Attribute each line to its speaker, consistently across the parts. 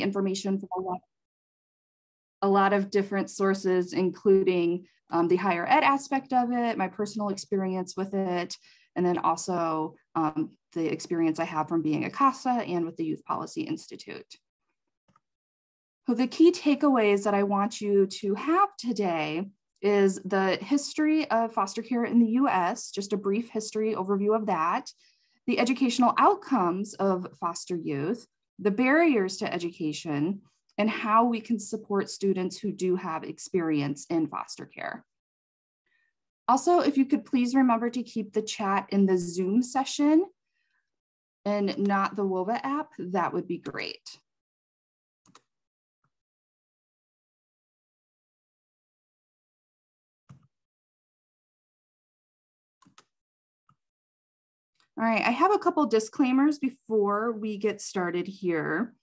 Speaker 1: information from a lot, a lot of different sources, including um, the higher ed aspect of it, my personal experience with it, and then also um, the experience I have from being a CASA and with the Youth Policy Institute. So the key takeaways that I want you to have today is the history of foster care in the US, just a brief history overview of that, the educational outcomes of foster youth, the barriers to education, and how we can support students who do have experience in foster care. Also, if you could please remember to keep the chat in the Zoom session and not the Whova app, that would be great. All right, I have a couple disclaimers before we get started here.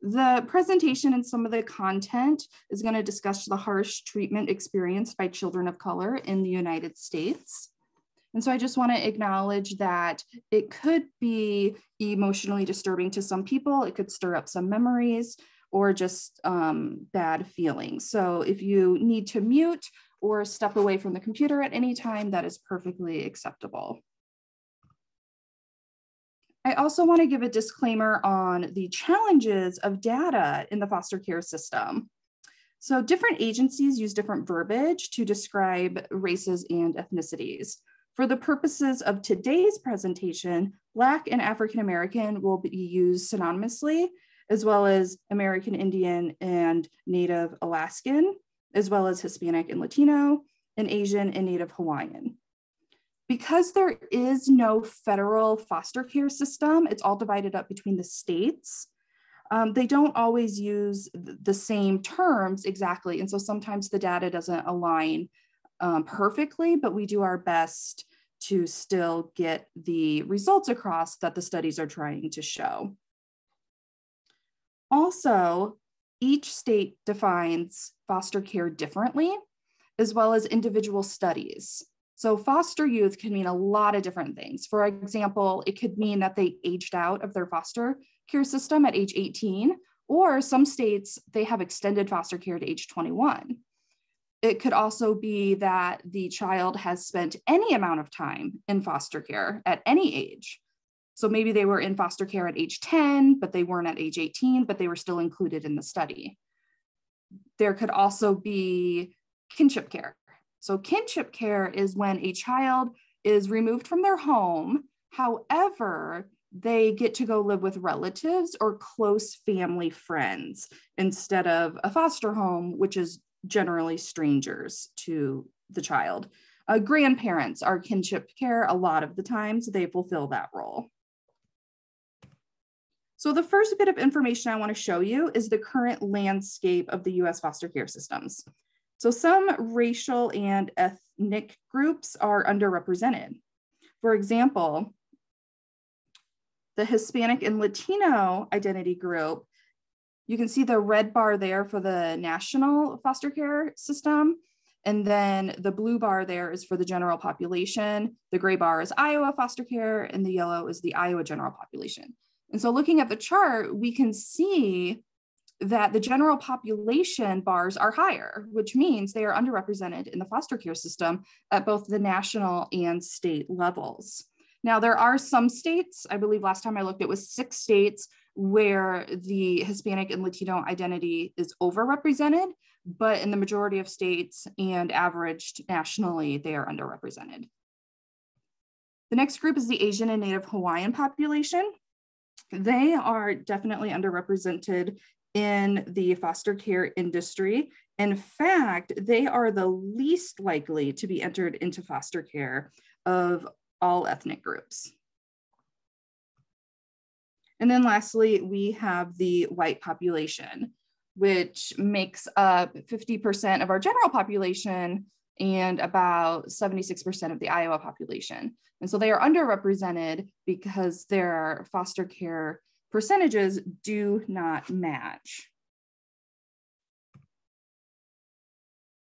Speaker 1: The presentation and some of the content is going to discuss the harsh treatment experienced by children of color in the United States. And so I just want to acknowledge that it could be emotionally disturbing to some people. It could stir up some memories or just um, bad feelings. So if you need to mute or step away from the computer at any time, that is perfectly acceptable. I also want to give a disclaimer on the challenges of data in the foster care system. So different agencies use different verbiage to describe races and ethnicities. For the purposes of today's presentation, Black and African American will be used synonymously, as well as American Indian and Native Alaskan, as well as Hispanic and Latino, and Asian and Native Hawaiian because there is no federal foster care system, it's all divided up between the states. Um, they don't always use the same terms exactly. And so sometimes the data doesn't align um, perfectly, but we do our best to still get the results across that the studies are trying to show. Also, each state defines foster care differently, as well as individual studies. So foster youth can mean a lot of different things. For example, it could mean that they aged out of their foster care system at age 18, or some states, they have extended foster care to age 21. It could also be that the child has spent any amount of time in foster care at any age. So maybe they were in foster care at age 10, but they weren't at age 18, but they were still included in the study. There could also be kinship care. So kinship care is when a child is removed from their home. However, they get to go live with relatives or close family friends instead of a foster home, which is generally strangers to the child. Uh, grandparents are kinship care a lot of the times, they fulfill that role. So the first bit of information I wanna show you is the current landscape of the US foster care systems. So some racial and ethnic groups are underrepresented. For example, the Hispanic and Latino identity group, you can see the red bar there for the national foster care system. And then the blue bar there is for the general population. The gray bar is Iowa foster care and the yellow is the Iowa general population. And so looking at the chart, we can see that the general population bars are higher, which means they are underrepresented in the foster care system at both the national and state levels. Now, there are some states, I believe last time I looked, it was six states where the Hispanic and Latino identity is overrepresented, but in the majority of states and averaged nationally, they are underrepresented. The next group is the Asian and Native Hawaiian population. They are definitely underrepresented in the foster care industry. In fact, they are the least likely to be entered into foster care of all ethnic groups. And then lastly, we have the white population, which makes up 50% of our general population and about 76% of the Iowa population. And so they are underrepresented because their foster care percentages do not match.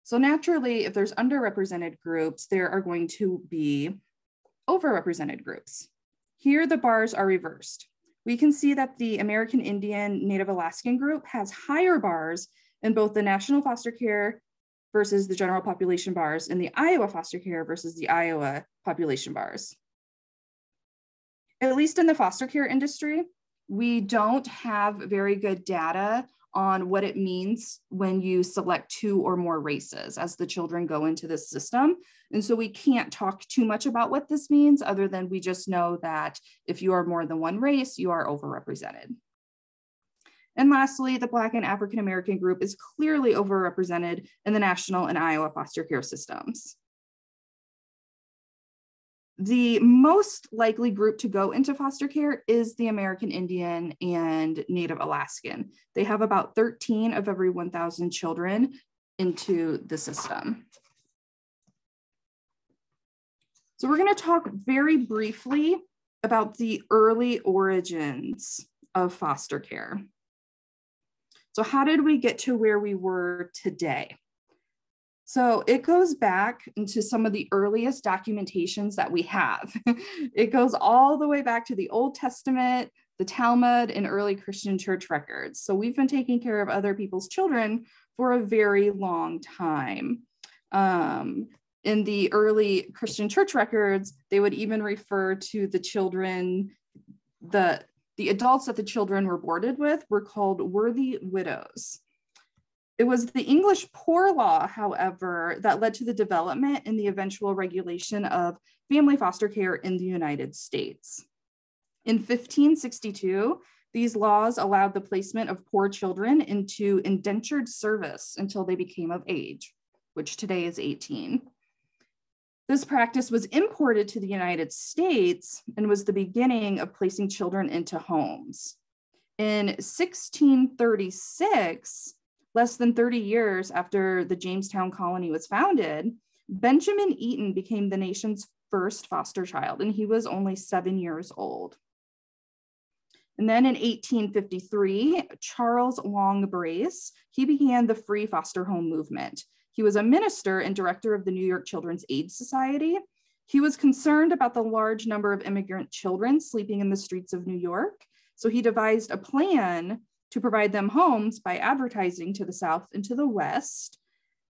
Speaker 1: So naturally, if there's underrepresented groups, there are going to be overrepresented groups. Here, the bars are reversed. we can see that the American Indian Native Alaskan group has higher bars in both the national foster care versus the general population bars and the Iowa foster care versus the Iowa population bars. At least in the foster care industry, we don't have very good data on what it means when you select two or more races as the children go into the system. And so we can't talk too much about what this means other than we just know that if you are more than one race, you are overrepresented. And lastly, the Black and African American group is clearly overrepresented in the national and Iowa foster care systems. The most likely group to go into foster care is the American Indian and Native Alaskan. They have about 13 of every 1,000 children into the system. So we're going to talk very briefly about the early origins of foster care. So how did we get to where we were today? So it goes back into some of the earliest documentations that we have. it goes all the way back to the Old Testament, the Talmud, and early Christian church records. So we've been taking care of other people's children for a very long time. Um, in the early Christian church records, they would even refer to the children, the, the adults that the children were boarded with were called worthy widows. It was the English Poor Law, however, that led to the development and the eventual regulation of family foster care in the United States. In 1562, these laws allowed the placement of poor children into indentured service until they became of age, which today is 18. This practice was imported to the United States and was the beginning of placing children into homes. In 1636, Less than 30 years after the Jamestown colony was founded, Benjamin Eaton became the nation's first foster child, and he was only seven years old. And then in 1853, Charles Loring Brace, he began the free foster home movement. He was a minister and director of the New York Children's Aid Society. He was concerned about the large number of immigrant children sleeping in the streets of New York. So he devised a plan to provide them homes by advertising to the south and to the west.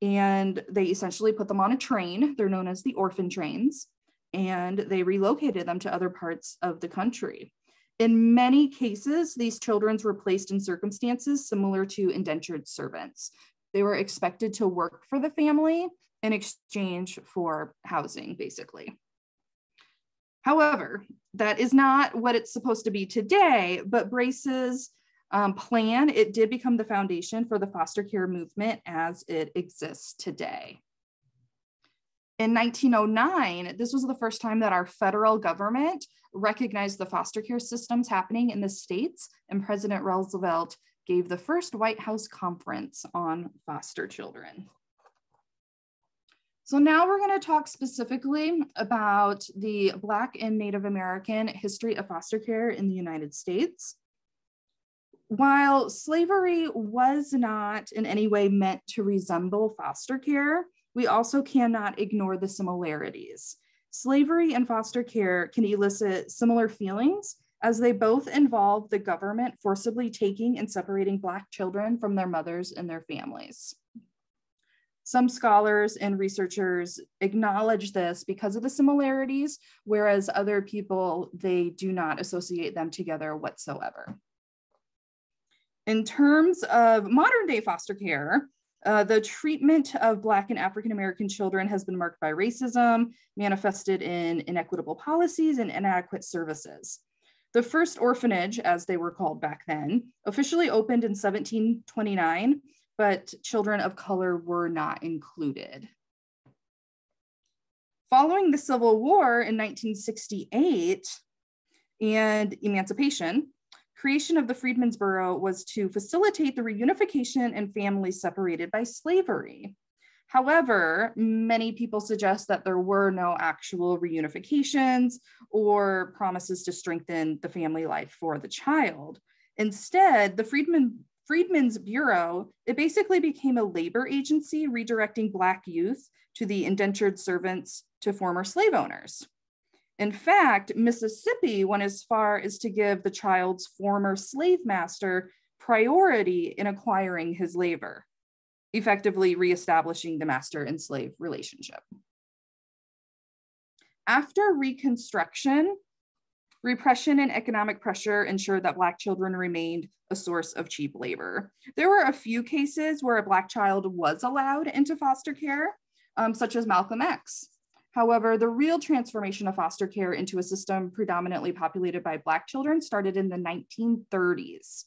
Speaker 1: And they essentially put them on a train. They're known as the orphan trains. And they relocated them to other parts of the country. In many cases, these children were placed in circumstances similar to indentured servants. They were expected to work for the family in exchange for housing, basically. However, that is not what it's supposed to be today, but Brace's um, plan, it did become the foundation for the foster care movement as it exists today. In 1909, this was the first time that our federal government recognized the foster care systems happening in the states, and President Roosevelt gave the first White House conference on foster children. So now we're going to talk specifically about the Black and Native American history of foster care in the United States while slavery was not in any way meant to resemble foster care, we also cannot ignore the similarities. Slavery and foster care can elicit similar feelings as they both involve the government forcibly taking and separating Black children from their mothers and their families. Some scholars and researchers acknowledge this because of the similarities, whereas other people, they do not associate them together whatsoever. In terms of modern day foster care, uh, the treatment of Black and African American children has been marked by racism, manifested in inequitable policies and inadequate services. The first orphanage, as they were called back then, officially opened in 1729, but children of color were not included. Following the Civil War in 1968 and emancipation, creation of the Freedmen's Bureau was to facilitate the reunification and families separated by slavery. However, many people suggest that there were no actual reunifications or promises to strengthen the family life for the child. Instead, the Freedmen, Freedmen's Bureau, it basically became a labor agency redirecting Black youth to the indentured servants to former slave owners. In fact, Mississippi went as far as to give the child's former slave master priority in acquiring his labor, effectively reestablishing the master and slave relationship. After Reconstruction, repression and economic pressure ensured that Black children remained a source of cheap labor. There were a few cases where a Black child was allowed into foster care, um, such as Malcolm X. However, the real transformation of foster care into a system predominantly populated by Black children started in the 1930s.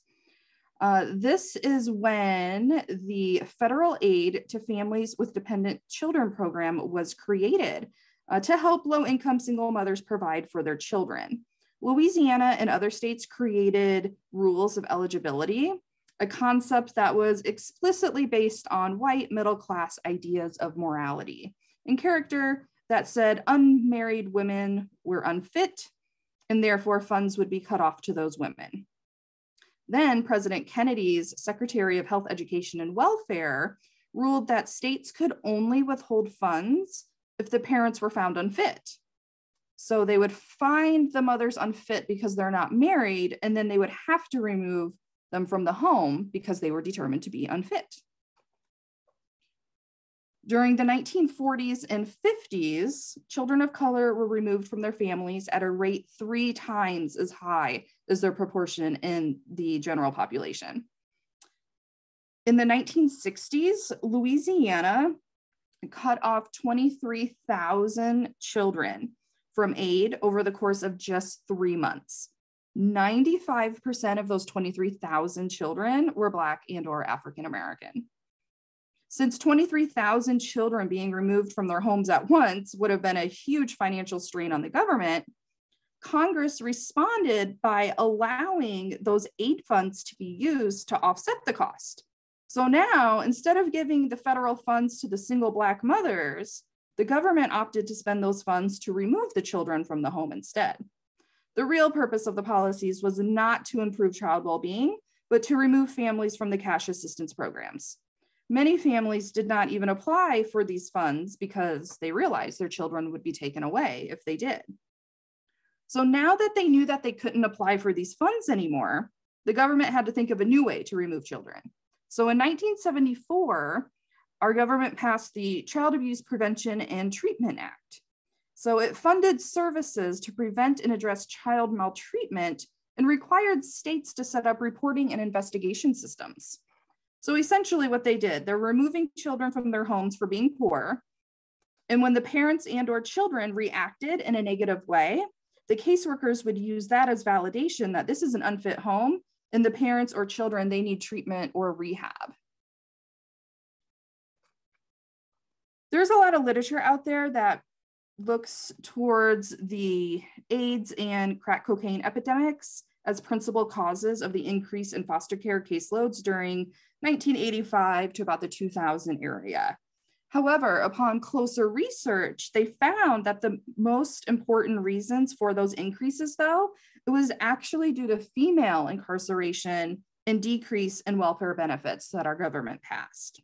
Speaker 1: Uh, this is when the federal aid to families with dependent children program was created uh, to help low income single mothers provide for their children. Louisiana and other states created rules of eligibility, a concept that was explicitly based on white middle class ideas of morality and character that said unmarried women were unfit and therefore funds would be cut off to those women. Then President Kennedy's Secretary of Health, Education, and Welfare ruled that states could only withhold funds if the parents were found unfit. So they would find the mothers unfit because they're not married, and then they would have to remove them from the home because they were determined to be unfit. During the 1940s and 50s, children of color were removed from their families at a rate three times as high as their proportion in the general population. In the 1960s, Louisiana cut off 23,000 children from aid over the course of just three months. 95% of those 23,000 children were Black and or African American. Since 23,000 children being removed from their homes at once would have been a huge financial strain on the government, Congress responded by allowing those aid funds to be used to offset the cost. So now, instead of giving the federal funds to the single Black mothers, the government opted to spend those funds to remove the children from the home instead. The real purpose of the policies was not to improve child well being, but to remove families from the cash assistance programs. Many families did not even apply for these funds because they realized their children would be taken away if they did. So now that they knew that they couldn't apply for these funds anymore, the government had to think of a new way to remove children. So in 1974, our government passed the Child Abuse Prevention and Treatment Act. So it funded services to prevent and address child maltreatment and required states to set up reporting and investigation systems. So essentially what they did, they're removing children from their homes for being poor. And when the parents and or children reacted in a negative way, the caseworkers would use that as validation that this is an unfit home and the parents or children, they need treatment or rehab. There's a lot of literature out there that looks towards the AIDS and crack cocaine epidemics as principal causes of the increase in foster care caseloads during 1985 to about the 2000 area. However, upon closer research, they found that the most important reasons for those increases, though, it was actually due to female incarceration and decrease in welfare benefits that our government passed.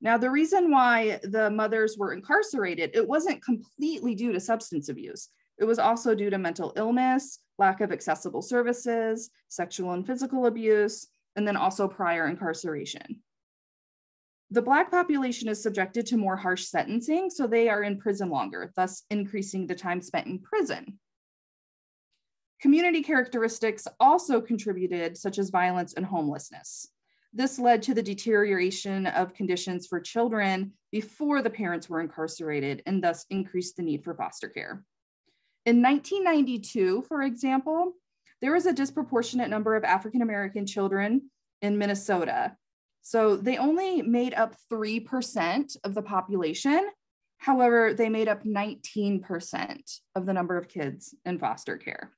Speaker 1: Now, the reason why the mothers were incarcerated, it wasn't completely due to substance abuse. It was also due to mental illness, lack of accessible services, sexual and physical abuse, and then also prior incarceration. The Black population is subjected to more harsh sentencing, so they are in prison longer, thus increasing the time spent in prison. Community characteristics also contributed, such as violence and homelessness. This led to the deterioration of conditions for children before the parents were incarcerated and thus increased the need for foster care. In 1992, for example, there was a disproportionate number of African American children in Minnesota. So they only made up 3% of the population. However, they made up 19% of the number of kids in foster care.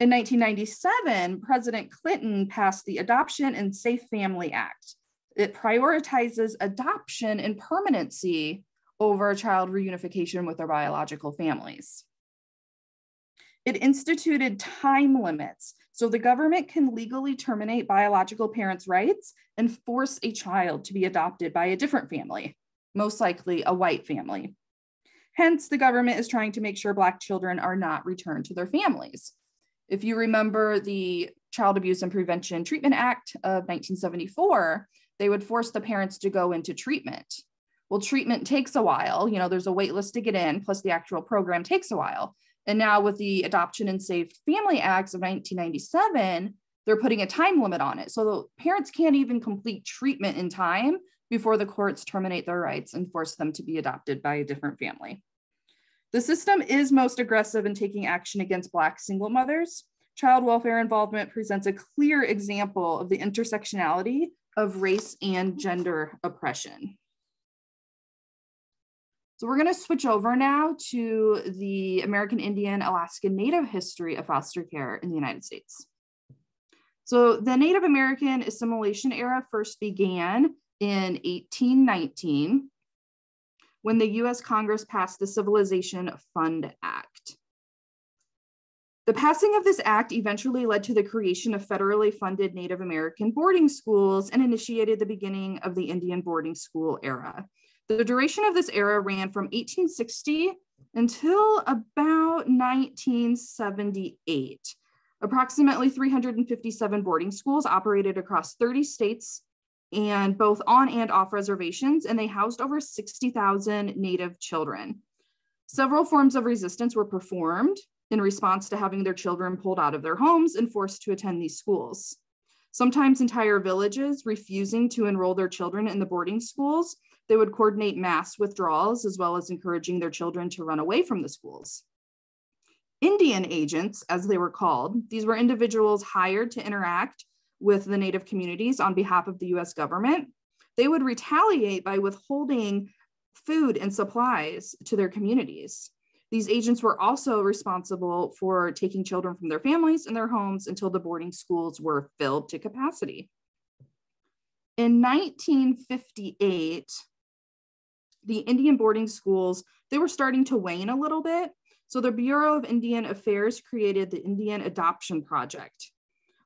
Speaker 1: In 1997, President Clinton passed the Adoption and Safe Family Act. It prioritizes adoption and permanency over child reunification with their biological families. It instituted time limits so the government can legally terminate biological parents' rights and force a child to be adopted by a different family, most likely a white family. Hence, the government is trying to make sure Black children are not returned to their families. If you remember the Child Abuse and Prevention Treatment Act of 1974, they would force the parents to go into treatment. Well, treatment takes a while. You know, there's a wait list to get in, plus the actual program takes a while. And now with the Adoption and Safe Family Acts of 1997, they're putting a time limit on it. So the parents can't even complete treatment in time before the courts terminate their rights and force them to be adopted by a different family. The system is most aggressive in taking action against Black single mothers. Child welfare involvement presents a clear example of the intersectionality of race and gender oppression. So we're going to switch over now to the American Indian Alaskan Native history of foster care in the United States. So the Native American assimilation era first began in 1819 when the US Congress passed the Civilization Fund Act. The passing of this act eventually led to the creation of federally funded Native American boarding schools and initiated the beginning of the Indian boarding school era. The duration of this era ran from 1860 until about 1978. Approximately 357 boarding schools operated across 30 states and both on and off reservations, and they housed over 60,000 Native children. Several forms of resistance were performed in response to having their children pulled out of their homes and forced to attend these schools. Sometimes entire villages refusing to enroll their children in the boarding schools, they would coordinate mass withdrawals as well as encouraging their children to run away from the schools. Indian agents, as they were called, these were individuals hired to interact with the Native communities on behalf of the US government, they would retaliate by withholding food and supplies to their communities. These agents were also responsible for taking children from their families and their homes until the boarding schools were filled to capacity. In 1958, the Indian boarding schools, they were starting to wane a little bit. So the Bureau of Indian Affairs created the Indian Adoption Project.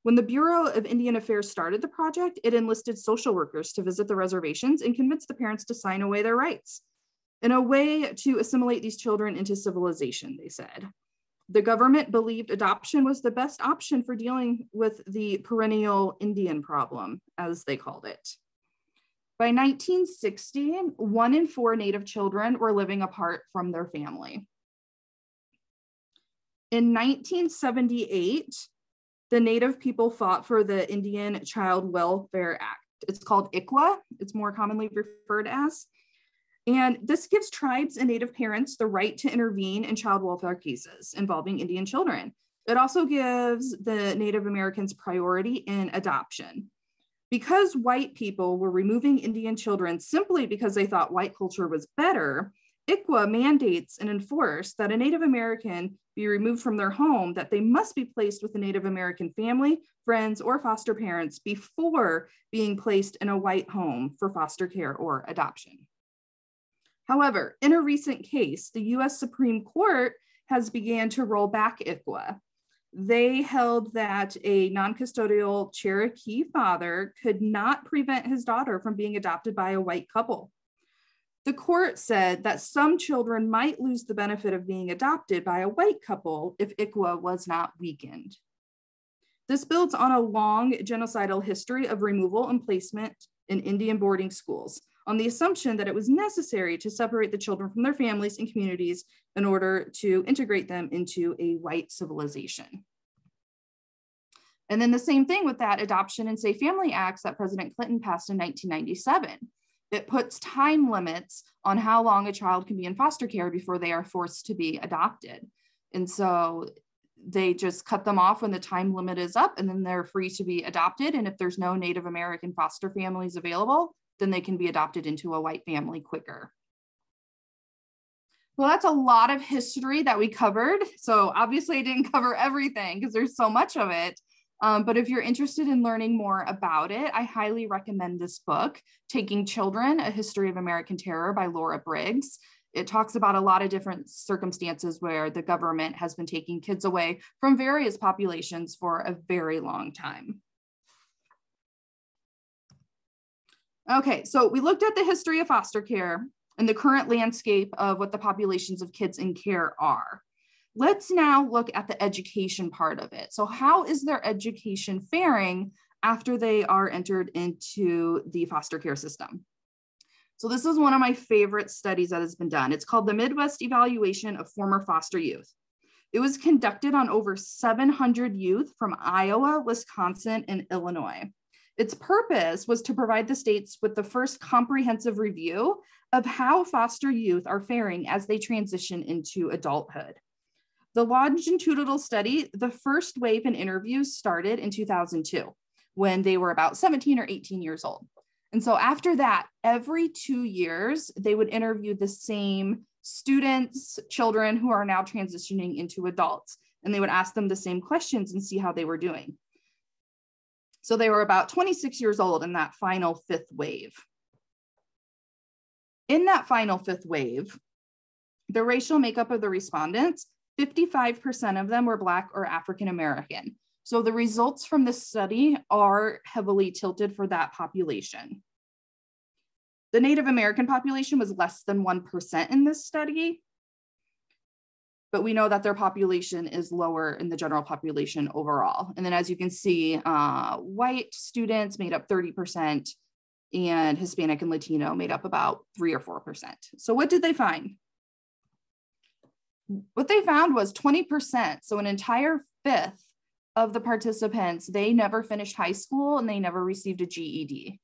Speaker 1: When the Bureau of Indian Affairs started the project, it enlisted social workers to visit the reservations and convince the parents to sign away their rights in a way to assimilate these children into civilization, they said. The government believed adoption was the best option for dealing with the perennial Indian problem, as they called it. By 1960, one in four Native children were living apart from their family. In 1978, the Native people fought for the Indian Child Welfare Act. It's called ICWA, it's more commonly referred as. And this gives tribes and Native parents the right to intervene in child welfare cases involving Indian children. It also gives the Native Americans priority in adoption. Because white people were removing Indian children simply because they thought white culture was better, ICWA mandates and enforce that a Native American be removed from their home, that they must be placed with a Native American family, friends, or foster parents before being placed in a white home for foster care or adoption. However, in a recent case, the US Supreme Court has began to roll back ICWA. They held that a non-custodial Cherokee father could not prevent his daughter from being adopted by a white couple. The court said that some children might lose the benefit of being adopted by a white couple if ICWA was not weakened. This builds on a long genocidal history of removal and placement in Indian boarding schools on the assumption that it was necessary to separate the children from their families and communities in order to integrate them into a white civilization. And then the same thing with that Adoption and Safe Family Acts that President Clinton passed in 1997. It puts time limits on how long a child can be in foster care before they are forced to be adopted. And so they just cut them off when the time limit is up and then they're free to be adopted. And if there's no Native American foster families available, then they can be adopted into a white family quicker. Well, that's a lot of history that we covered. So obviously I didn't cover everything because there's so much of it. Um, but if you're interested in learning more about it, I highly recommend this book, Taking Children, A History of American Terror by Laura Briggs. It talks about a lot of different circumstances where the government has been taking kids away from various populations for a very long time. Okay, so we looked at the history of foster care. and the current landscape of what the populations of kids in care are. Let's now look at the education part of it. So how is their education faring after they are entered into the foster care system? So this is one of my favorite studies that has been done. It's called the Midwest Evaluation of Former Foster Youth. It was conducted on over 700 youth from Iowa, Wisconsin, and Illinois. Its purpose was to provide the states with the first comprehensive review of how foster youth are faring as they transition into adulthood. The longitudinal study, the first wave in interviews started in 2002 when they were about 17 or 18 years old. And so after that, every two years, they would interview the same students, children who are now transitioning into adults. And they would ask them the same questions and see how they were doing. So they were about 26 years old in that final fifth wave. In that final fifth wave, the racial makeup of the respondents, 55% of them were Black or African American. So the results from this study are heavily tilted for that population. The Native American population was less than 1% in this study, but we know that their population is lower in the general population overall. And then as you can see, uh, white students made up 30% and Hispanic and Latino made up about three or 4%. So what did they find? What they found was 20%, so an entire fifth of the participants, they never finished high school and they never received a GED.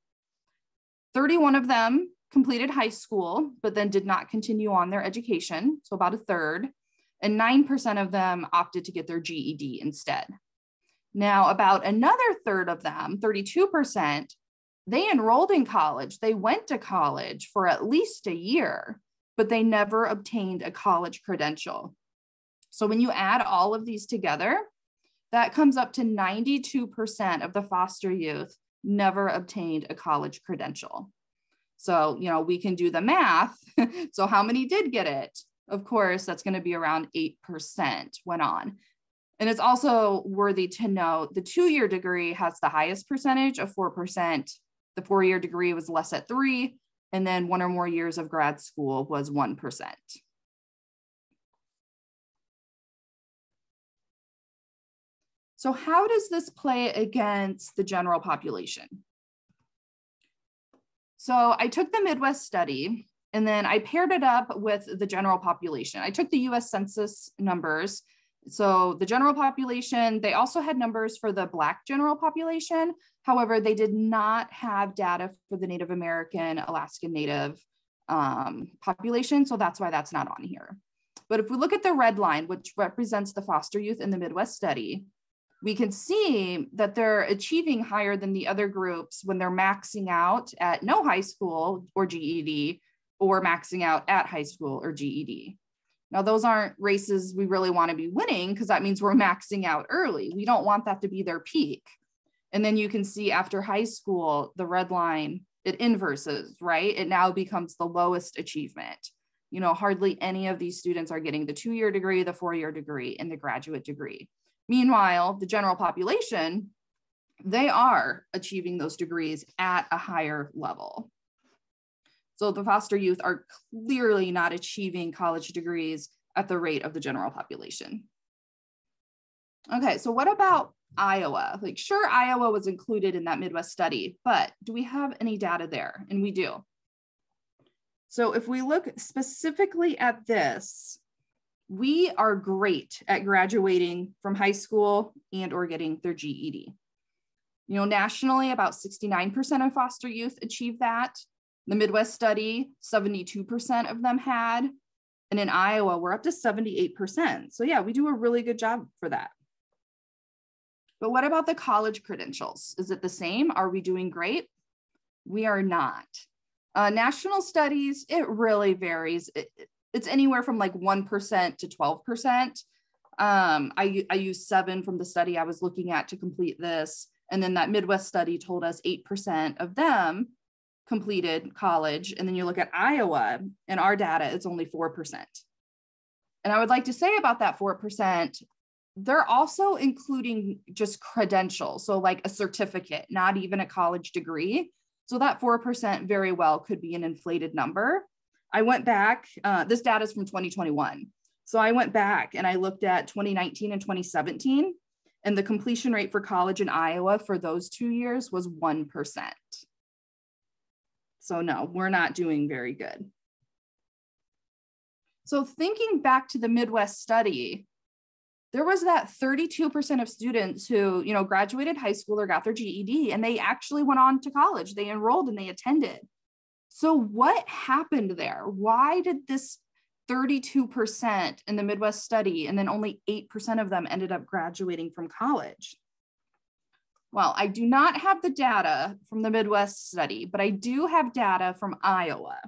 Speaker 1: 31 of them completed high school, but then did not continue on their education, so about a third, and 9% of them opted to get their GED instead. Now, about another third of them, 32%, they enrolled in college. They went to college for at least a year, but they never obtained a college credential. So when you add all of these together, that comes up to 92% of the foster youth never obtained a college credential. So, you know, we can do the math. so, how many did get it? Of course, that's going to be around 8% went on. And it's also worthy to note the two year degree has the highest percentage of 4%. The four year degree was less at three. And then one or more years of grad school was 1%. So how does this play against the general population? So I took the Midwest study and then I paired it up with the general population. I took the US Census numbers. So the general population, they also had numbers for the Black general population. However, they did not have data for the Native American, Alaskan Native um, population. So that's why that's not on here. But if we look at the red line, which represents the foster youth in the Midwest study, we can see that they're achieving higher than the other groups when they're maxing out at no high school or GED or maxing out at high school or GED. Now, those aren't races we really want to be winning because that means we're maxing out early. We don't want that to be their peak. And then you can see after high school, the red line, it inverses, right? It now becomes the lowest achievement. You know, hardly any of these students are getting the two year degree, the four year degree, and the graduate degree. Meanwhile, the general population, they are achieving those degrees at a higher level. So the foster youth are clearly not achieving college degrees at the rate of the general population. Okay, so what about Iowa? Like, sure, Iowa was included in that Midwest study, but do we have any data there? And we do. So if we look specifically at this, we are great at graduating from high school and or getting their GED. You know, nationally, about 69% of foster youth achieve that. The Midwest study, 72% of them had. And in Iowa, we're up to 78%. So yeah, we do a really good job for that. But what about the college credentials? Is it the same? Are we doing great? We are not. Uh, national studies, it really varies. It, it's anywhere from like 1% to 12%. Um, I, I used seven from the study I was looking at to complete this. And then that Midwest study told us 8% of them completed college. And then you look at Iowa and our data, it's only 4%. And I would like to say about that 4%, they're also including just credentials. So, like a certificate, not even a college degree. So, that 4% very well could be an inflated number. I went back, uh, this data is from 2021. So I went back and I looked at 2019 and 2017, and the completion rate for college in Iowa for those two years was 1%. So, no, we're not doing very good. So, thinking back to the Midwest study, there was that 32% of students who, you know, graduated high school or got their GED and they actually went on to college. They enrolled and they attended. So, what happened there? Why did this 32% in the Midwest study, and then only 8% of them ended up graduating from college. Well, I do not have the data from the Midwest study, but I do have data from Iowa.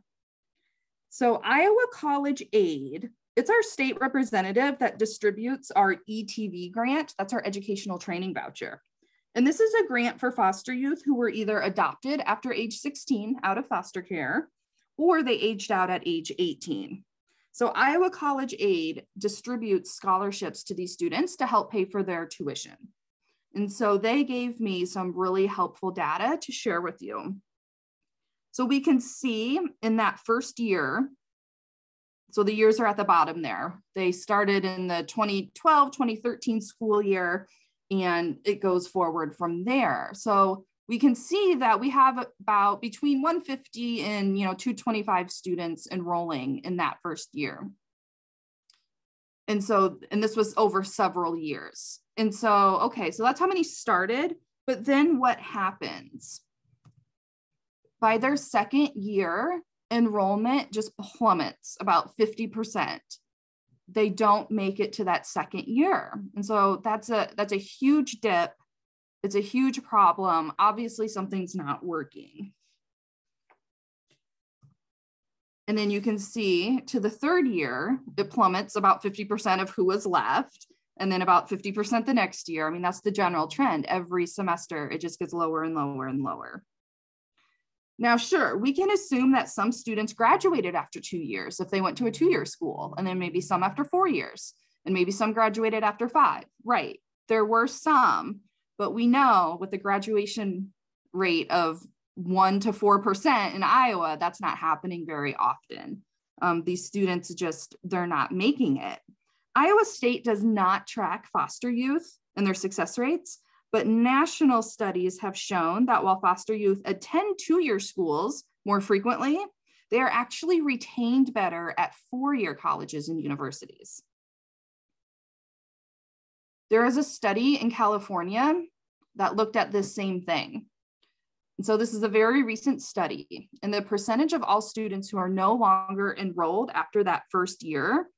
Speaker 1: So, Iowa College Aid, it's our state representative that distributes our ETV grant. That's our educational training voucher. And this is a grant for foster youth who were either adopted after age 16 out of foster care or they aged out at age 18. So Iowa College Aid distributes scholarships to these students to help pay for their tuition. And so they gave me some really helpful data to share with you. So we can see in that first year, so the years are at the bottom there. They started in the 2012, 2013 school year, and it goes forward from there. So we can see that we have about between 150 and you know 225 students enrolling in that first year and so and this was over several years. And so okay so that's how many started. But then what happens? By their second year enrollment just plummets about 50% they don't make it to that second year. And so that's a that's a huge dip. It's a huge problem. Obviously, something's not working. And then you can see to the third year, it plummets about 50% of who was left, and then about 50% the next year. I mean, that's the general trend. Every semester, it just gets lower and lower and lower. Now, sure, we can assume that some students graduated after two years if they went to a two year school, and then maybe some after four years, and maybe some graduated after five. Right. There were some, but we know with the graduation rate of one to 4% in Iowa, that's not happening very often. Um, these students just, they're not making it. Iowa State does not track foster youth and their success rates, but national studies have shown that while foster youth attend two-year schools more frequently, they are actually retained better at four-year colleges and universities. There is a study in California that looked at this same thing. And so this is a very recent study, and the percentage of all students who are no longer enrolled after that first year,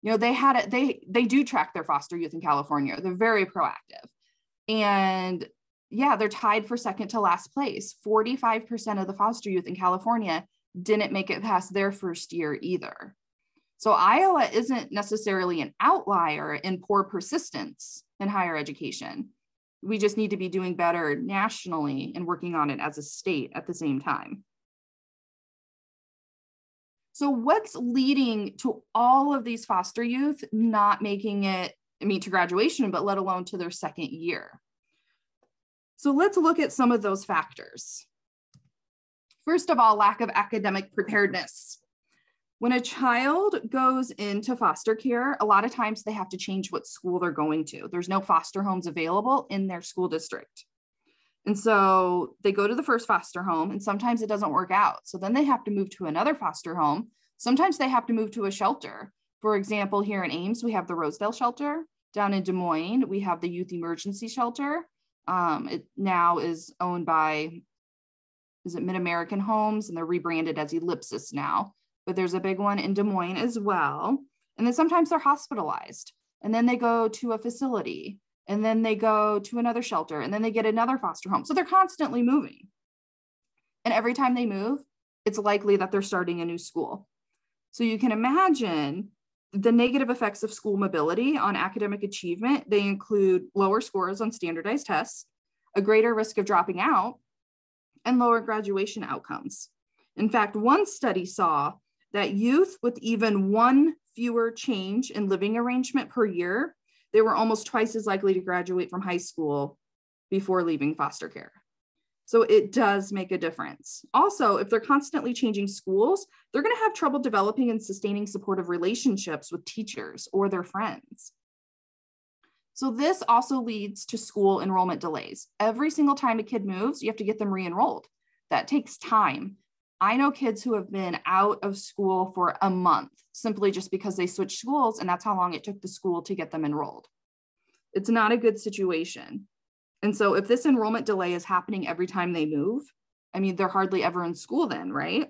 Speaker 1: you know, they had it, they they do track their foster youth in California. They're very proactive. And yeah, they're tied for second to last place. 45% of the foster youth in California didn't make it past their first year either. So Iowa isn't necessarily an outlier in poor persistence in higher education. We just need to be doing better nationally and working on it as a state at the same time. So what's leading to all of these foster youth not making it I mean to graduation, but let alone to their second year? So let's look at some of those factors. First of all, lack of academic preparedness. When a child goes into foster care, a lot of times they have to change what school they're going to. There's no foster homes available in their school district. And so they go to the first foster home, and sometimes it doesn't work out. So then they have to move to another foster home. Sometimes they have to move to a shelter. For example, here in Ames, we have the Rosedale shelter. Down in Des Moines, we have the Youth Emergency Shelter. Um, it now is owned by, is it Mid American Homes? And they're rebranded as Ellipsis now but there's a big one in Des Moines as well. And then sometimes they're hospitalized and then they go to a facility and then they go to another shelter and then they get another foster home. So they're constantly moving. And every time they move, it's likely that they're starting a new school. So you can imagine the negative effects of school mobility on academic achievement. They include lower scores on standardized tests, a greater risk of dropping out, and lower graduation outcomes. In fact, one study saw that youth with even one fewer change in living arrangement per year, they were almost twice as likely to graduate from high school before leaving foster care. So it does make a difference. Also, if they're constantly changing schools, they're going to have trouble developing and sustaining supportive relationships with teachers or their friends. So this also leads to school enrollment delays. Every single time a kid moves, you have to get them re-enrolled. That takes time. I know kids who have been out of school for a month simply just because they switched schools and that's how long it took the school to get them enrolled. It's not a good situation. And so if this enrollment delay is happening every time they move, I mean, they're hardly ever in school then, right?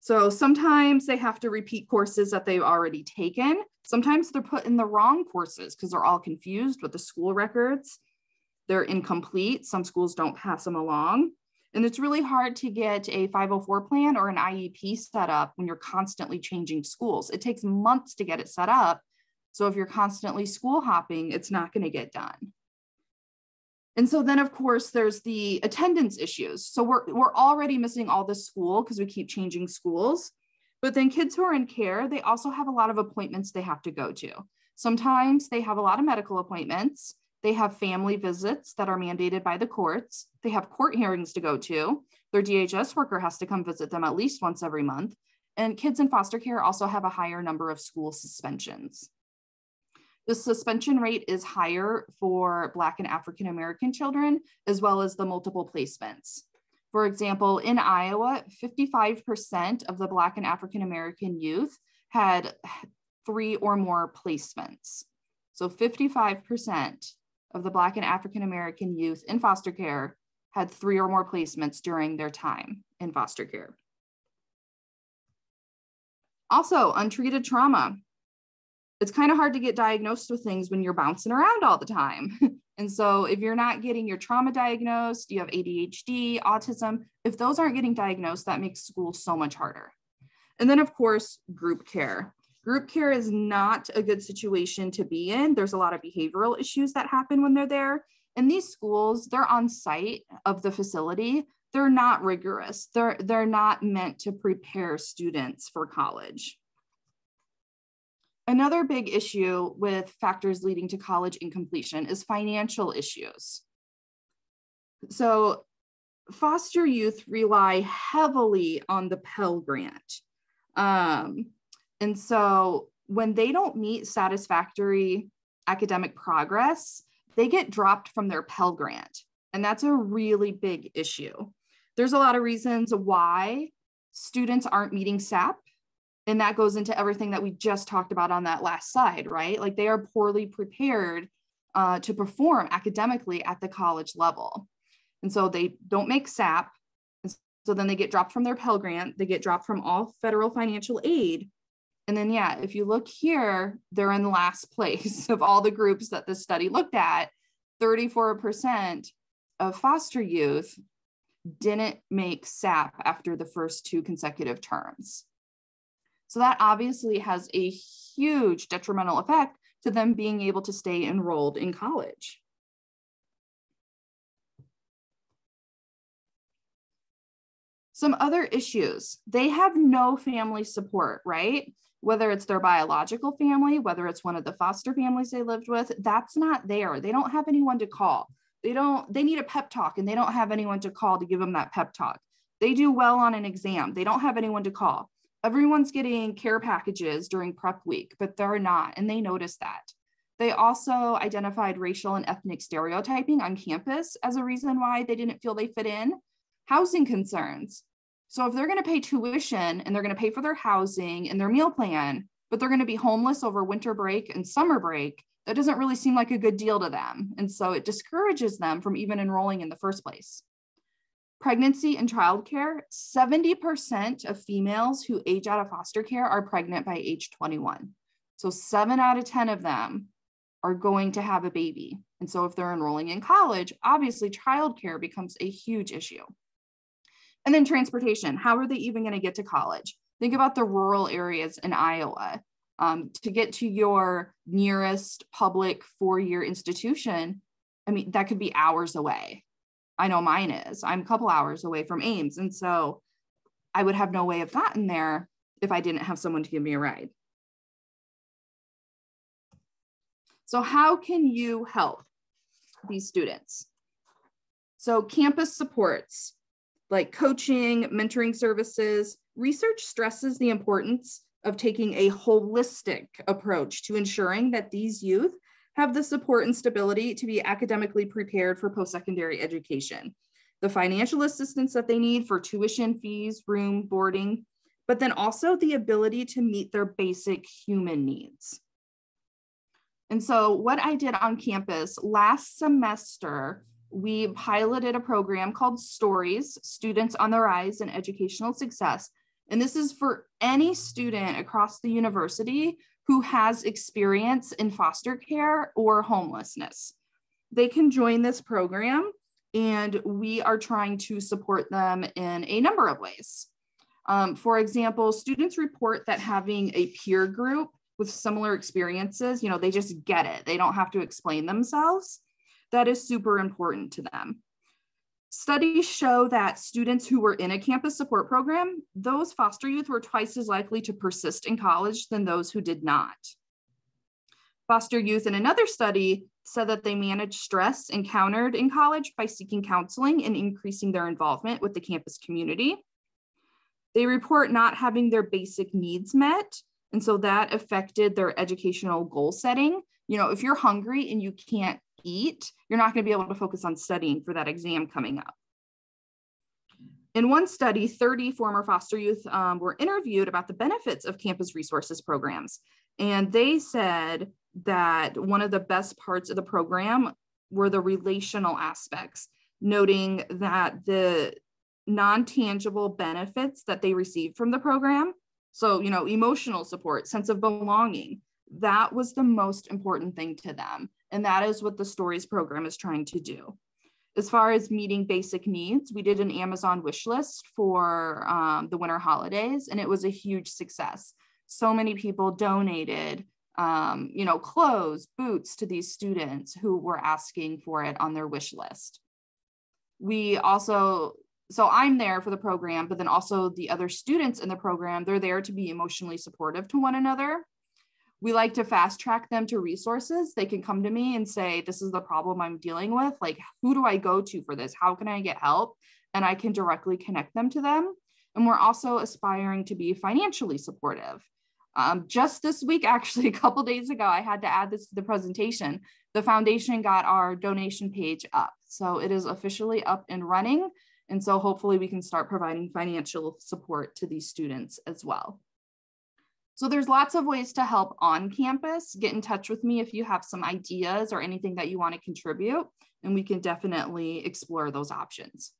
Speaker 1: So sometimes they have to repeat courses that they've already taken. Sometimes they're put in the wrong courses because they're all confused with the school records. They're incomplete. Some schools don't pass them along. And it's really hard to get a 504 plan or an IEP set up when you're constantly changing schools. It takes months to get it set up. So if you're constantly school hopping, it's not going to get done. And so then of course there's the attendance issues. So we're we're already missing all the school because we keep changing schools. But then kids who are in care, they also have a lot of appointments they have to go to. Sometimes they have a lot of medical appointments. They have family visits that are mandated by the courts. They have court hearings to go to. Their DHS worker has to come visit them at least once every month. And kids in foster care also have a higher number of school suspensions. The suspension rate is higher for Black and African American children, as well as the multiple placements. For example, in Iowa, 55% of the Black and African American youth had three or more placements. So 55% of the Black and African American youth in foster care had three or more placements during their time in foster care. Also, untreated trauma. It's kind of hard to get diagnosed with things when you're bouncing around all the time. and so, if you're not getting your trauma diagnosed, you have ADHD, autism, if those aren't getting diagnosed, that makes school so much harder. And then, of course, group care. Group care is not a good situation to be in. There's a lot of behavioral issues that happen when they're there. And these schools, they're on site of the facility. They're not rigorous. They're, they're not meant to prepare students for college. Another big issue with factors leading to college incompletion is financial issues. So foster youth rely heavily on the Pell Grant. Um, and so when they don't meet satisfactory academic progress, they get dropped from their Pell Grant. And that's a really big issue. There's a lot of reasons why students aren't meeting SAP. And that goes into everything that we just talked about on that last slide, right? Like they are poorly prepared uh, to perform academically at the college level. And so they don't make SAP. And so then they get dropped from their Pell Grant, they get dropped from all federal financial aid, and then, yeah, if you look here, they're in the last place of all the groups that this study looked at. 34% of foster youth didn't make SAP after the first two consecutive terms. So that obviously has a huge detrimental effect to them being able to stay enrolled in college. Some other issues, they have no family support, right? Whether it's their biological family, whether it's one of the foster families they lived with, that's not there. They don't have anyone to call. They don't, they need a pep talk and they don't have anyone to call to give them that pep talk. They do well on an exam. They don't have anyone to call. Everyone's getting care packages during prep week, but they're not, and they notice that. They also identified racial and ethnic stereotyping on campus as a reason why they didn't feel they fit in. Housing concerns. So if they're going to pay tuition and they're going to pay for their housing and their meal plan, but they're going to be homeless over winter break and summer break, that doesn't really seem like a good deal to them. And so it discourages them from even enrolling in the first place. Pregnancy and childcare 70% of females who age out of foster care are pregnant by age 21. So seven out of 10 of them are going to have a baby. And so if they're enrolling in college, obviously childcare becomes a huge issue. And then transportation. How are they even going to get to college? Think about the rural areas in Iowa. Um, to get to your nearest public four year institution, I mean, that could be hours away. I know mine is. I'm a couple hours away from Ames. And so I would have no way of gotten there if I didn't have someone to give me a ride. So, how can you help these students? So campus supports like coaching, mentoring services, research stresses the importance of taking a holistic approach to ensuring that these youth have the support and stability to be academically prepared for post-secondary education. The financial assistance that they need for tuition fees, room, boarding, but then also the ability to meet their basic human needs. And so what I did on campus last semester, we piloted a program called Stories, Students on the Rise in Educational Success. And this is for any student across the university who has experience in foster care or homelessness. They can join this program and we are trying to support them in a number of ways. Um, for example, students report that having a peer group with similar experiences, you know, they just get it. They don't have to explain themselves. That is super important to them. Studies show that students who were in a campus support program, those foster youth were twice as likely to persist in college than those who did not. Foster youth in another study said that they managed stress encountered in college by seeking counseling and increasing their involvement with the campus community. They report not having their basic needs met, and so that affected their educational goal setting. You know, if you're hungry and you can't eat, you're not going to be able to focus on studying for that exam coming up. In one study, 30 former foster youth um, were interviewed about the benefits of campus resources programs. And they said that one of the best parts of the program were the relational aspects, noting that the non tangible benefits that they received from the program so, you know, emotional support, sense of belonging, that was the most important thing to them. And that is what the Stories program is trying to do. As far as meeting basic needs, we did an Amazon wish list for um, the winter holidays, and it was a huge success. So many people donated, um, you know, clothes, boots to these students who were asking for it on their wish list. We also so I'm there for the program, but then also the other students in the program, they're there to be emotionally supportive to one another. We like to fast track them to resources. They can come to me and say, This is the problem I'm dealing with. Like, who do I go to for this? How can I get help? And I can directly connect them to them. And we're also aspiring to be financially supportive. Um, just this week, actually, a couple days ago, I had to add this to the presentation. The foundation got our donation page up. So it is officially up and running. And so hopefully we can start providing financial support to these students as well. So there's lots of ways to help on campus. Get in touch with me if you have some ideas or anything that you want to contribute, and we can definitely explore those options.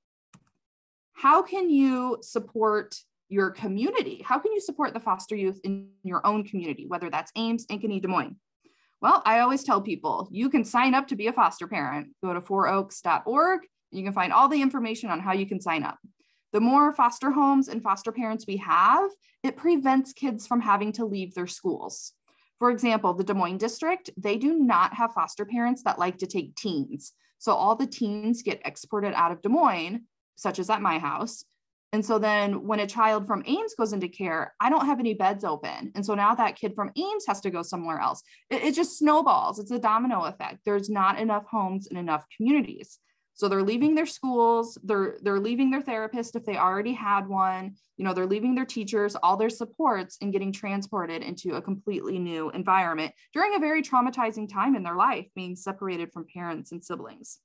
Speaker 1: How can you support your community? How can you support the foster youth in your own community, whether that's Ames, Ankeny, Des Moines? Well, I always tell people you can sign up to be a foster parent. Go to fouroaks.org you can find all the information on how you can sign up. The more foster homes and foster parents we have, it prevents kids from having to leave their schools. For example, the Des Moines district, they do not have foster parents that like to take teens. So all the teens get exported out of Des Moines, such as at my house. And so then when a child from Ames goes into care, I don't have any beds open. And so now that kid from Ames has to go somewhere else. It, it just snowballs. It's a domino effect. There's not enough homes and enough communities. So they're leaving their schools, they're they're leaving their therapist if they already had one, you know, they're leaving their teachers, all their supports and getting transported into a completely new environment during a very traumatizing time in their life being separated from parents and siblings.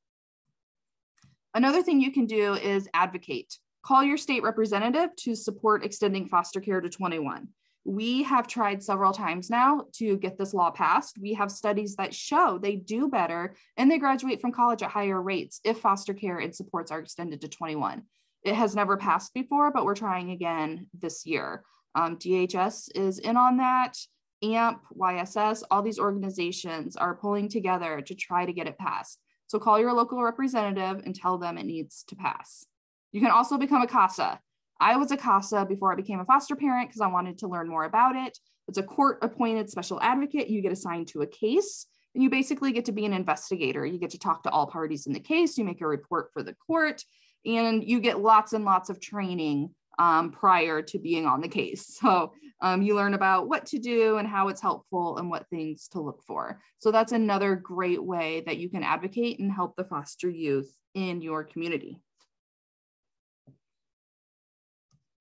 Speaker 1: Another thing you can do is advocate. Call your state representative to support extending foster care to 21. We have tried several times now to get this law passed. We have studies that show they do better and they graduate from college at higher rates if foster care and supports are extended to 21. It has never passed before, but we're trying again this year. Um, DHS is in on that. AMP, YSS, all these organizations are pulling together to try to get it passed. So call your local representative and tell them it needs to pass. You can also become a CASA. I was a CASA before I became a foster parent because I wanted to learn more about it. It's a court appointed special advocate. You get assigned to a case and you basically get to be an investigator. You get to talk to all parties in the case. You make a report for the court and you get lots and lots of training um, prior to being on the case. So um, you learn about what to do and how it's helpful and what things to look for. So that's another great way that you can advocate and help the foster youth in your community.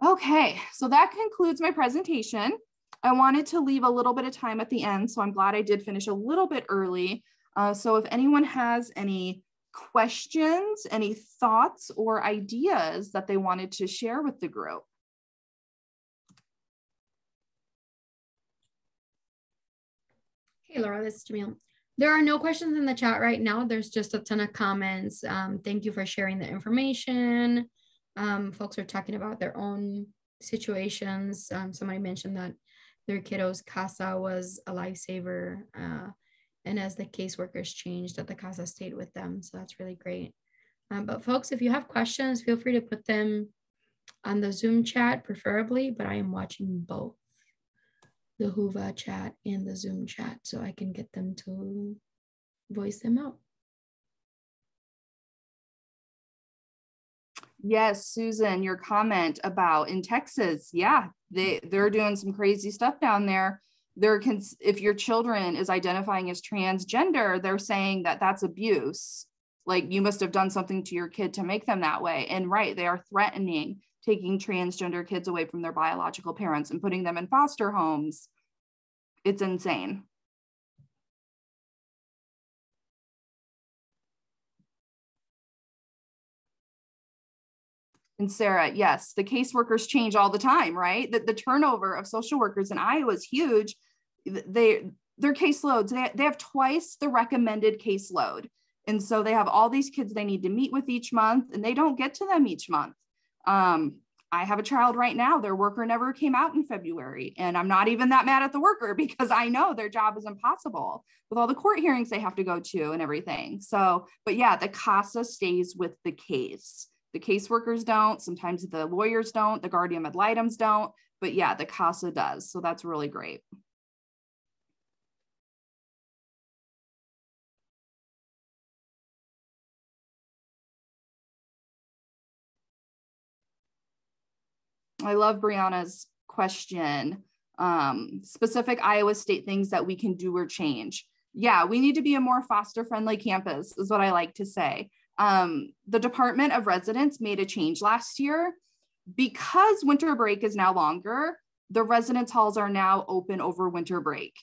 Speaker 1: Okay, so that concludes my presentation. I wanted to leave a little bit of time at the end, so I'm glad I did finish a little bit early. Uh, so if anyone has any questions, any thoughts or ideas that they wanted to share with the group.
Speaker 2: Hey, Laura, this is Jamil. There are no questions in the chat right now. There's just a ton of comments. Um, thank you for sharing the information. Um, folks are talking about their own situations. Um, somebody mentioned that their kiddo's casa was a lifesaver. Uh, and as the caseworkers changed, that the casa stayed with them. So that's really great. Um, but folks, if you have questions, feel free to put them on the Zoom chat, preferably, but I am watching both the Whova chat and the Zoom chat so I can get them to voice them out.
Speaker 1: Yes, Susan, your comment about in Texas, yeah, they mm. they're doing some crazy stuff down there. They're cons- if your children is identifying as transgender, they're saying that that's abuse. Like you must have done something to your kid to make them that way. And right, they are threatening taking transgender kids away from their biological parents and putting them in foster homes. It's insane. And Sarah, yes, the caseworkers change all the time, right? That the turnover of social workers in Iowa is huge. They their caseloads, they, they have twice the recommended caseload. And so they have all these kids they need to meet with each month, and they don't get to them each month. Um, I have a child right now, their worker never came out in February. And I'm not even that mad at the worker because I know their job is impossible with all the court hearings they have to go to and everything. So, but yeah, the CASA stays with the case. The caseworkers don't, sometimes the lawyers don't, the guardian ad litems don't, but yeah, the CASA does. So that's really great. I love Brianna's question. Um, specific Iowa State things that we can do or change. Yeah, we need to be a more foster friendly campus, is what I like to say um, the Department of Residence made a change last year because winter break is now longer. The residence halls are now open over winter break.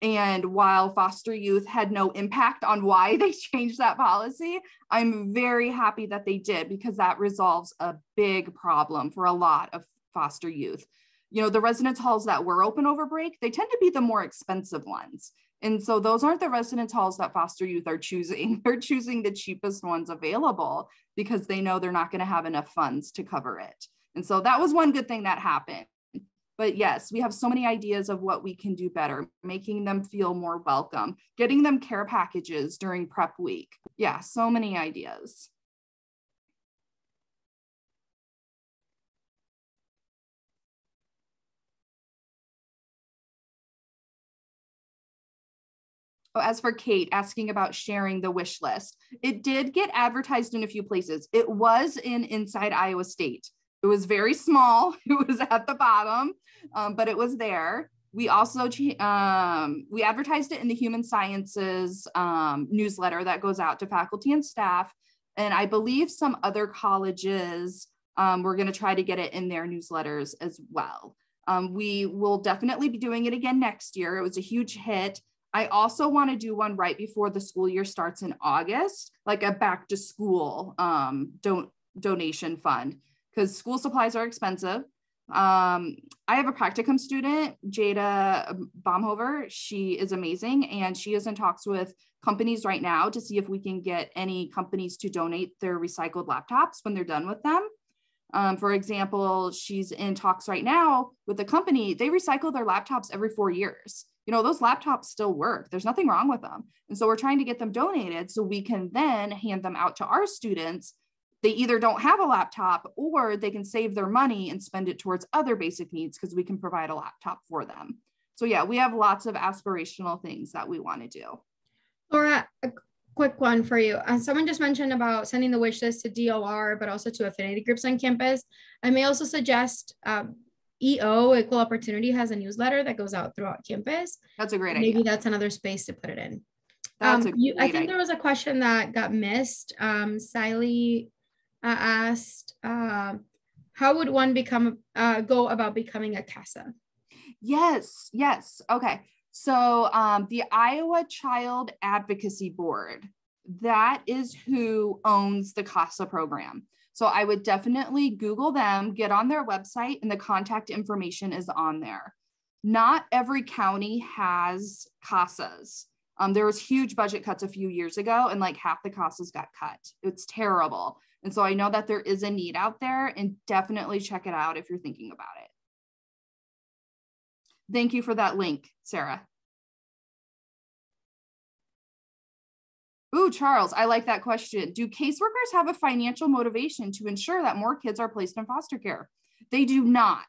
Speaker 1: And while foster youth had no impact on why they changed that policy, I'm very happy that they did because that resolves a big problem for a lot of foster youth. You know, the residence halls that were open over break, they tend to be the more expensive ones. And so those aren't the residence halls that foster youth are choosing. They're choosing the cheapest ones available because they know they're not going to have enough funds to cover it. And so that was one good thing that happened. But yes, we have so many ideas of what we can do better, making them feel more welcome, getting them care packages during prep week. Yeah, so many ideas. As for Kate asking about sharing the wish list, it did get advertised in a few places. It was in Inside Iowa State. It was very small. It was at the bottom, um, but it was there. We also um, we advertised it in the Human Sciences um, newsletter that goes out to faculty and staff, and I believe some other colleges um, we're going to try to get it in their newsletters as well. Um, we will definitely be doing it again next year. It was a huge hit. I also want to do one right before the school year starts in August, like a back to school um, don- donation fund, because school supplies are expensive. Um, I have a practicum student, Jada Baumhover. She is amazing, and she is in talks with companies right now to see if we can get any companies to donate their recycled laptops when they're done with them. Um, for example, she's in talks right now with a company. They recycle their laptops every four years you know, those laptops still work. There's nothing wrong with them. And so we're trying to get them donated so we can then hand them out to our students. They either don't have a laptop or they can save their money and spend it towards other basic needs because we can provide a laptop for them. So, yeah, we have lots of aspirational things that we want to do.
Speaker 2: Laura, a quick one for you. Uh, someone just mentioned about sending the wish list to DOR, but also to affinity groups on campus. I may also suggest um, EO, Equal Opportunity, has a newsletter that goes out throughout campus.
Speaker 1: That's a great
Speaker 2: Maybe
Speaker 1: idea.
Speaker 2: Maybe that's another space to put it in.
Speaker 1: That's
Speaker 2: um, you, I think idea. there was a question that got missed. Um, Sally uh, asked, uh, how would one become uh, go about becoming a CASA?
Speaker 1: Yes, yes. Okay. So um, the Iowa Child Advocacy Board, that is who owns the CASA program. So I would definitely Google them, get on their website, and the contact information is on there. Not every county has CASAs. Um, there was huge budget cuts a few years ago, and like half the CASAs got cut. It's terrible. And so I know that there is a need out there, and definitely check it out if you're thinking about it. Thank you for that link, Sarah. Ooh, Charles, I like that question. Do caseworkers have a financial motivation to ensure that more kids are placed in foster care? They do not.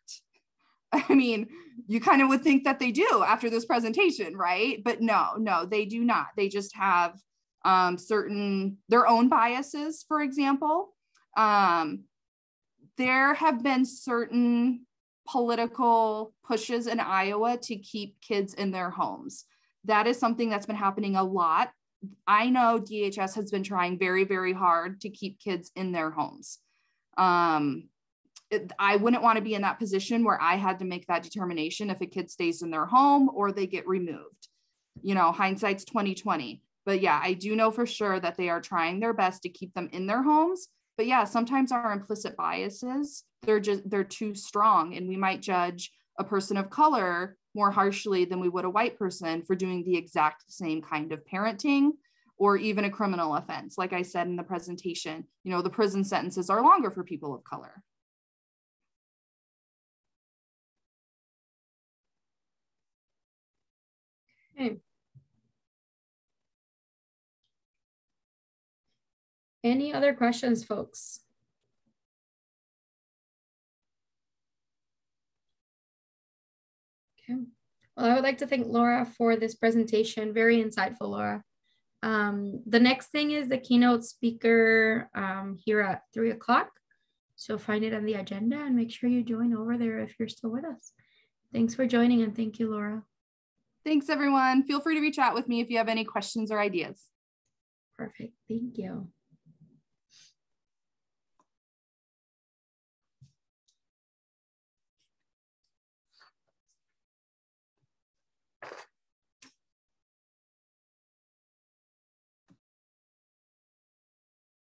Speaker 1: I mean, you kind of would think that they do after this presentation, right? But no, no, they do not. They just have um, certain, their own biases, for example. Um, there have been certain political pushes in Iowa to keep kids in their homes. That is something that's been happening a lot. I know DHS has been trying very, very hard to keep kids in their homes. Um, it, I wouldn't want to be in that position where I had to make that determination if a kid stays in their home or they get removed. You know, hindsight's 2020. But yeah, I do know for sure that they are trying their best to keep them in their homes. But yeah, sometimes our implicit biases, they're just they're too strong and we might judge a person of color more harshly than we would a white person for doing the exact same kind of parenting or even a criminal offense. Like I said in the presentation, you know, the prison sentences are longer for people of color.
Speaker 2: Okay. Any other questions, folks? Okay. Well, I would like to thank Laura for this presentation. Very insightful, Laura. Um, the next thing is the keynote speaker um, here at three o'clock. So find it on the agenda and make sure you join over there if you're still with us. Thanks for joining and thank you, Laura.
Speaker 1: Thanks, everyone. Feel free to reach out with me if you have any questions or ideas.
Speaker 2: Perfect. Thank you.